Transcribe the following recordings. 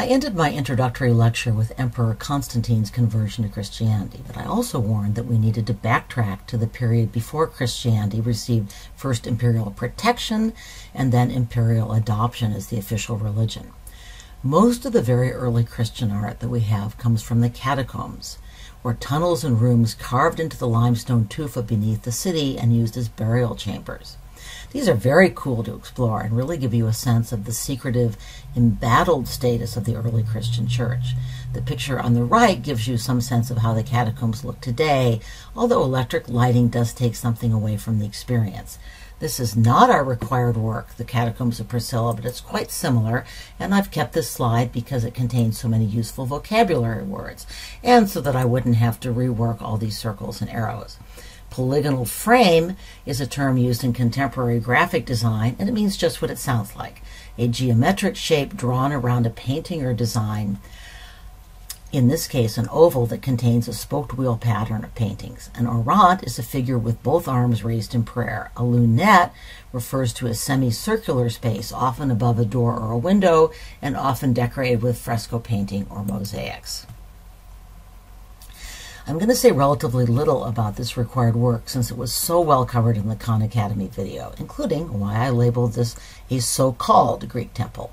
I ended my introductory lecture with Emperor Constantine's conversion to Christianity, but I also warned that we needed to backtrack to the period before Christianity received first imperial protection and then imperial adoption as the official religion. Most of the very early Christian art that we have comes from the catacombs, or tunnels and rooms carved into the limestone tufa beneath the city and used as burial chambers. These are very cool to explore and really give you a sense of the secretive, embattled status of the early Christian church. The picture on the right gives you some sense of how the catacombs look today, although electric lighting does take something away from the experience. This is not our required work, The Catacombs of Priscilla, but it's quite similar, and I've kept this slide because it contains so many useful vocabulary words, and so that I wouldn't have to rework all these circles and arrows. Polygonal frame is a term used in contemporary graphic design, and it means just what it sounds like a geometric shape drawn around a painting or design. In this case, an oval that contains a spoked wheel pattern of paintings. An orant is a figure with both arms raised in prayer. A lunette refers to a semicircular space, often above a door or a window, and often decorated with fresco painting or mosaics. I'm going to say relatively little about this required work since it was so well covered in the Khan Academy video, including why I labeled this a so-called Greek temple.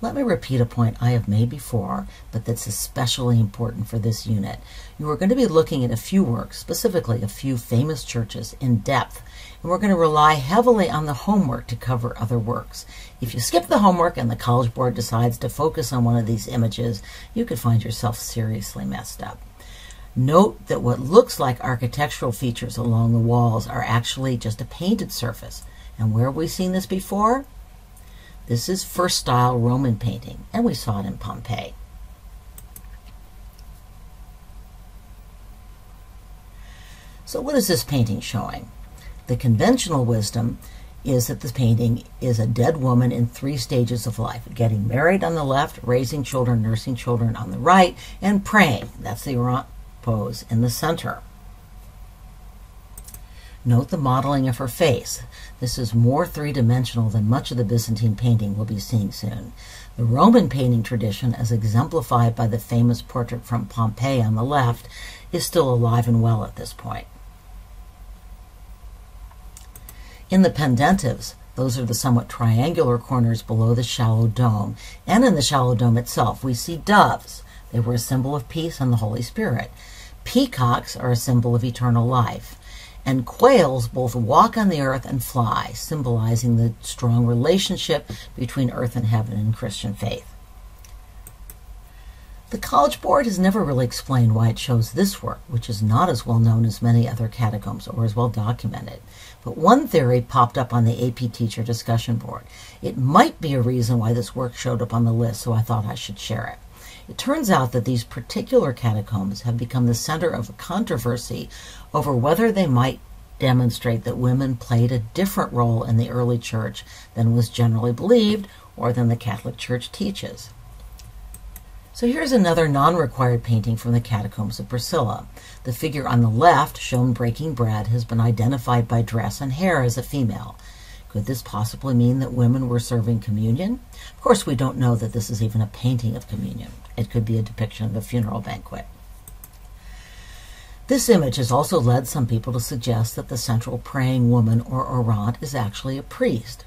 Let me repeat a point I have made before, but that's especially important for this unit. You are going to be looking at a few works, specifically a few famous churches, in depth, and we're going to rely heavily on the homework to cover other works. If you skip the homework and the College Board decides to focus on one of these images, you could find yourself seriously messed up. Note that what looks like architectural features along the walls are actually just a painted surface. And where have we seen this before? This is first style Roman painting, and we saw it in Pompeii. So what is this painting showing? The conventional wisdom is that this painting is a dead woman in three stages of life getting married on the left, raising children, nursing children on the right, and praying. That's the pose in the center. Note the modeling of her face. This is more three-dimensional than much of the Byzantine painting we'll be seeing soon. The Roman painting tradition, as exemplified by the famous portrait from Pompeii on the left, is still alive and well at this point. In the pendentives, those are the somewhat triangular corners below the shallow dome, and in the shallow dome itself, we see doves. They were a symbol of peace and the Holy Spirit. Peacocks are a symbol of eternal life. And quails both walk on the earth and fly, symbolizing the strong relationship between earth and heaven in Christian faith. The College Board has never really explained why it chose this work, which is not as well known as many other catacombs or as well documented. But one theory popped up on the AP teacher discussion board. It might be a reason why this work showed up on the list, so I thought I should share it. It turns out that these particular catacombs have become the center of a controversy over whether they might demonstrate that women played a different role in the early church than was generally believed or than the Catholic Church teaches. So here's another non-required painting from the Catacombs of Priscilla. The figure on the left, shown breaking bread, has been identified by dress and hair as a female. Could this possibly mean that women were serving communion? Of course, we don't know that this is even a painting of communion. It could be a depiction of a funeral banquet. This image has also led some people to suggest that the central praying woman or orant is actually a priest.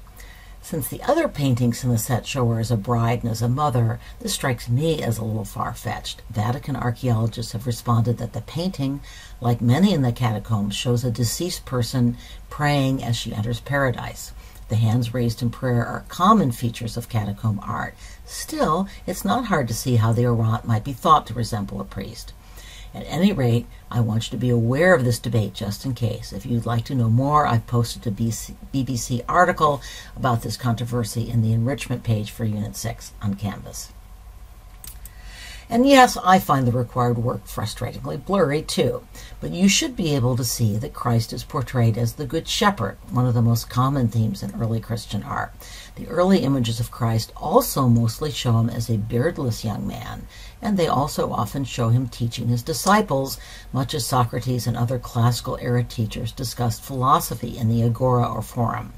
Since the other paintings in the set show her as a bride and as a mother, this strikes me as a little far-fetched. Vatican archaeologists have responded that the painting, like many in the catacombs, shows a deceased person praying as she enters paradise. The hands raised in prayer are common features of catacomb art. Still, it's not hard to see how the orant might be thought to resemble a priest. At any rate, I want you to be aware of this debate just in case. If you'd like to know more, I've posted a BBC article about this controversy in the enrichment page for Unit 6 on Canvas. And yes, I find the required work frustratingly blurry too, but you should be able to see that Christ is portrayed as the Good Shepherd, one of the most common themes in early Christian art. The early images of Christ also mostly show him as a beardless young man, and they also often show him teaching his disciples, much as Socrates and other classical era teachers discussed philosophy in the agora or forum.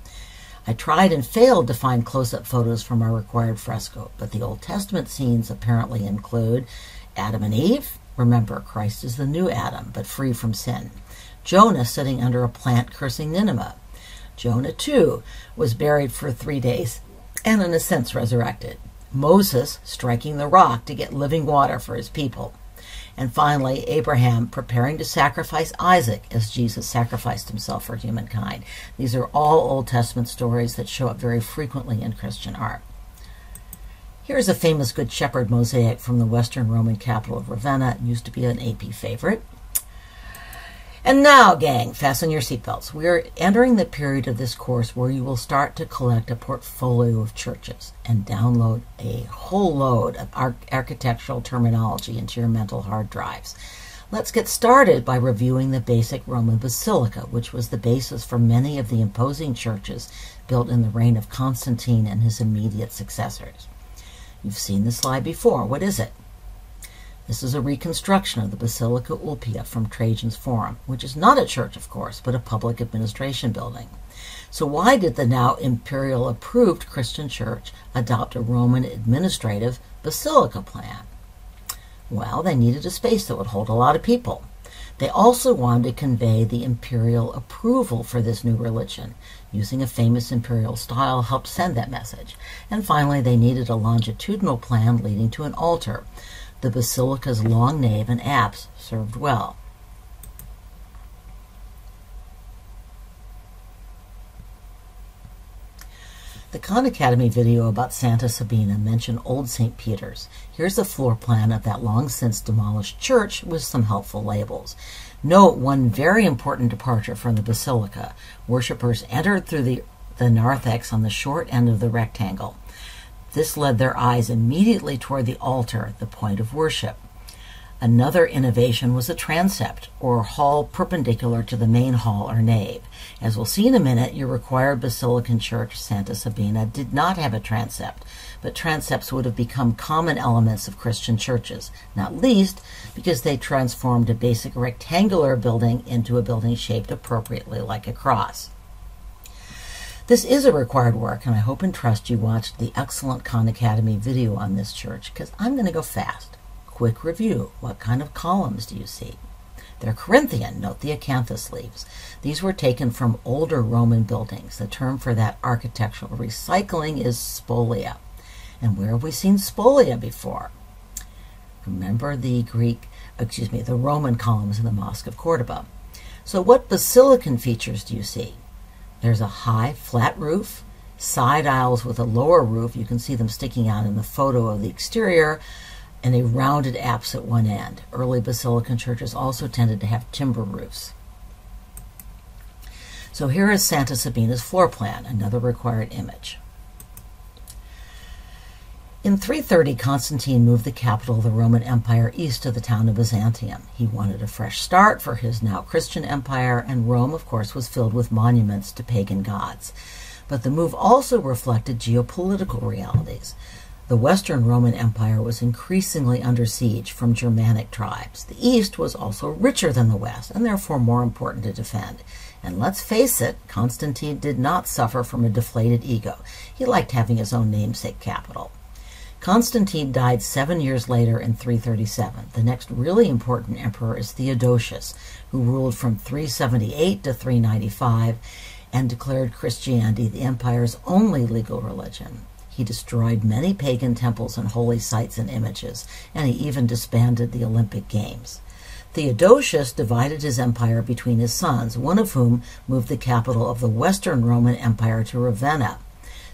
I tried and failed to find close up photos from our required fresco, but the Old Testament scenes apparently include Adam and Eve. Remember, Christ is the new Adam, but free from sin. Jonah sitting under a plant cursing Nineveh. Jonah, too, was buried for three days and, in a sense, resurrected. Moses striking the rock to get living water for his people. And finally, Abraham preparing to sacrifice Isaac as Jesus sacrificed himself for humankind. These are all Old Testament stories that show up very frequently in Christian art. Here's a famous Good Shepherd mosaic from the Western Roman capital of Ravenna. It used to be an AP favorite. And now, gang, fasten your seatbelts. We are entering the period of this course where you will start to collect a portfolio of churches and download a whole load of architectural terminology into your mental hard drives. Let's get started by reviewing the basic Roman basilica, which was the basis for many of the imposing churches built in the reign of Constantine and his immediate successors. You've seen this slide before. What is it? This is a reconstruction of the Basilica Ulpia from Trajan's Forum, which is not a church, of course, but a public administration building. So, why did the now imperial approved Christian church adopt a Roman administrative basilica plan? Well, they needed a space that would hold a lot of people. They also wanted to convey the imperial approval for this new religion. Using a famous imperial style helped send that message. And finally, they needed a longitudinal plan leading to an altar the basilica's long nave and apse served well. The Khan Academy video about Santa Sabina mentioned Old St. Peter's. Here's a floor plan of that long since demolished church with some helpful labels. Note one very important departure from the basilica. Worshippers entered through the, the narthex on the short end of the rectangle. This led their eyes immediately toward the altar, the point of worship. Another innovation was a transept, or hall perpendicular to the main hall or nave. As we'll see in a minute, your required Basilican church, Santa Sabina, did not have a transept, but transepts would have become common elements of Christian churches, not least because they transformed a basic rectangular building into a building shaped appropriately like a cross. This is a required work, and I hope and trust you watched the excellent Khan Academy video on this church because I'm going to go fast. Quick review. What kind of columns do you see? They're Corinthian. Note the acanthus leaves. These were taken from older Roman buildings. The term for that architectural recycling is spolia. And where have we seen spolia before? Remember the Greek, excuse me, the Roman columns in the Mosque of Cordoba. So what basilican features do you see? There's a high, flat roof, side aisles with a lower roof. You can see them sticking out in the photo of the exterior, and a rounded apse at one end. Early basilican churches also tended to have timber roofs. So here is Santa Sabina's floor plan, another required image. In 330, Constantine moved the capital of the Roman Empire east of the town of Byzantium. He wanted a fresh start for his now Christian empire, and Rome, of course, was filled with monuments to pagan gods. But the move also reflected geopolitical realities. The Western Roman Empire was increasingly under siege from Germanic tribes. The East was also richer than the West, and therefore more important to defend. And let's face it, Constantine did not suffer from a deflated ego. He liked having his own namesake capital. Constantine died seven years later in 337. The next really important emperor is Theodosius, who ruled from 378 to 395 and declared Christianity the empire's only legal religion. He destroyed many pagan temples and holy sites and images, and he even disbanded the Olympic Games. Theodosius divided his empire between his sons, one of whom moved the capital of the Western Roman Empire to Ravenna.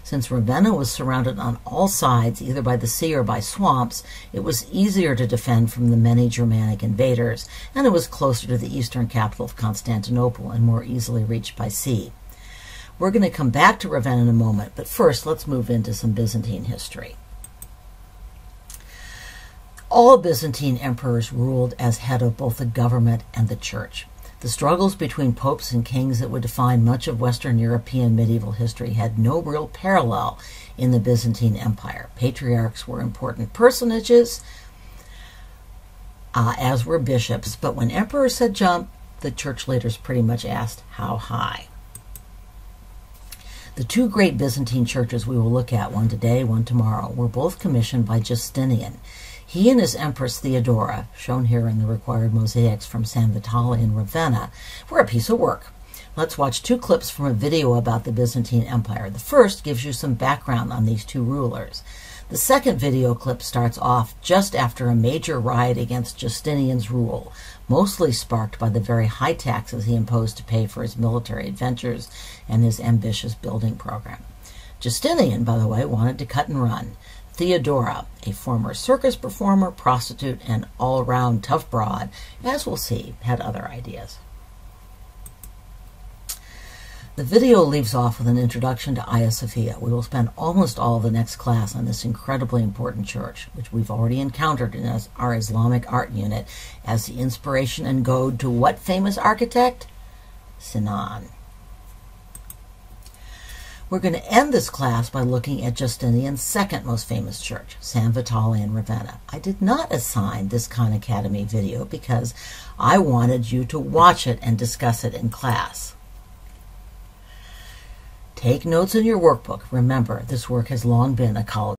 Since Ravenna was surrounded on all sides, either by the sea or by swamps, it was easier to defend from the many Germanic invaders, and it was closer to the eastern capital of Constantinople and more easily reached by sea. We're going to come back to Ravenna in a moment, but first let's move into some Byzantine history. All Byzantine emperors ruled as head of both the government and the church. The struggles between popes and kings that would define much of Western European medieval history had no real parallel in the Byzantine Empire. Patriarchs were important personages, uh, as were bishops, but when emperors said jump, the church leaders pretty much asked how high. The two great Byzantine churches we will look at, one today, one tomorrow, were both commissioned by Justinian. He and his Empress Theodora, shown here in the required mosaics from San Vitale in Ravenna, were a piece of work. Let's watch two clips from a video about the Byzantine Empire. The first gives you some background on these two rulers. The second video clip starts off just after a major riot against Justinian's rule, mostly sparked by the very high taxes he imposed to pay for his military adventures and his ambitious building program. Justinian, by the way, wanted to cut and run. Theodora, a former circus performer, prostitute, and all around tough broad, as we'll see, had other ideas. The video leaves off with an introduction to Hagia Sophia. We will spend almost all of the next class on this incredibly important church, which we've already encountered in our Islamic art unit as the inspiration and goad to what famous architect? Sinan. We're going to end this class by looking at Justinian's second most famous church, San Vitale in Ravenna. I did not assign this Khan Academy video because I wanted you to watch it and discuss it in class. Take notes in your workbook. Remember, this work has long been a college